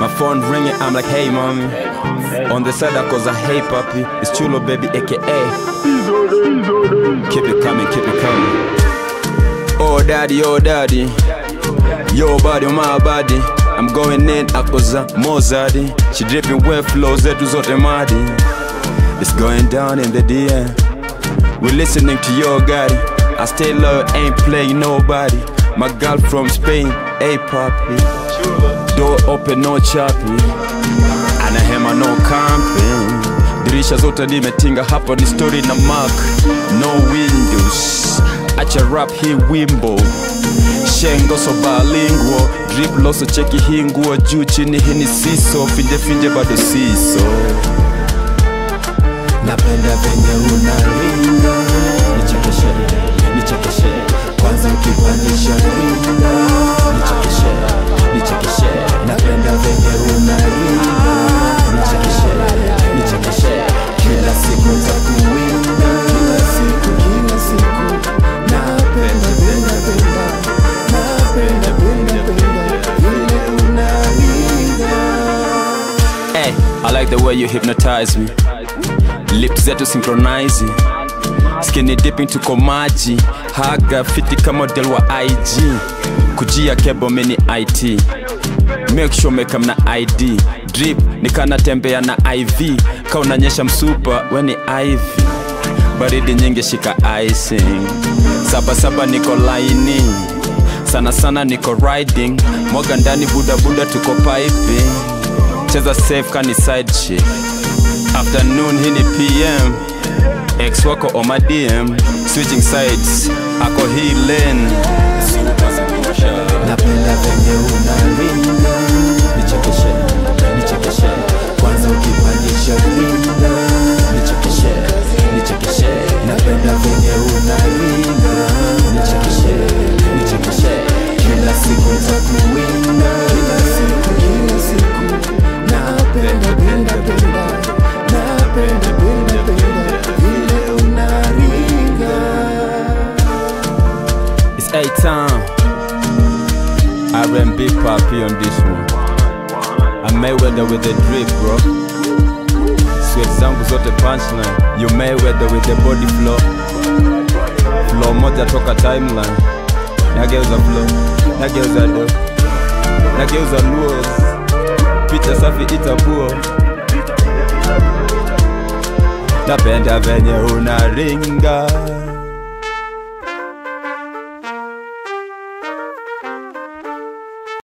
My phone ringing, I'm like, hey mommy. On the side, cause I hey papi. It's Chulo baby, aka. Keep it coming, keep it coming. Oh daddy, oh daddy. Your body, oh, my body. I'm going in, akoza Mozardi. She dripping wet flows, zetu zote madi. It's going down in the DM. We're listening to your guy. I stay low, ain't playing nobody. My girl from Spain, hey poppy. Door open, no chapi. Anahema no camping. Dirisha zote nimetinga, hapa ni story na mark. No windows. Acha rap hii wimbo. Shengo so balingwo Drip loso cheki hii nguo juu chini hii ni siso. Finje finje bado siso. The way you hypnotize me. Lips zetu synchronize. Skinny dip into komaji Haga fiti kama model wa IG. Kujia kebo mini IT. Make sure mekam na ID. Drip nikana tembea na IV. Ka unanyesha msupa weni IV. Baridi nyingi shika icing. Saba saba niko laini. Sana sana niko riding. Mwaga ndani budabuda buda tuko piping cheza safe kani side shit afternoon hii ni pm ex wako oma dm switching sides. Ako hii lane a time R&B poppy on this one. I Mayweather with the drip bro. Sweat zangu zote punchline. You Mayweather with the body flow. Flow moja toka timeline. Nageuza flow. Nageuza do Nageuza luo. Picha safi itabuo Napenda venye unaringa